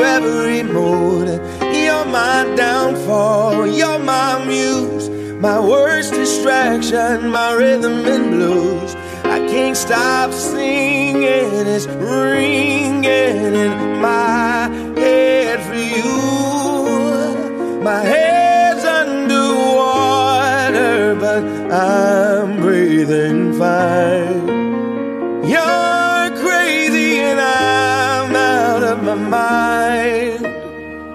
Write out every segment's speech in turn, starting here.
Every mood. You're my downfall. You're my muse. My worst distraction, my rhythm and blues. I can't stop singing. It's ringing in my head for you. My head's underwater, but I'm breathing fine. You're crazy and I'm out of my mind.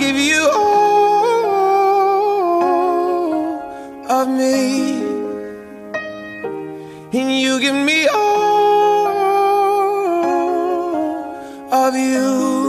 give you all of me. And you give me all of you.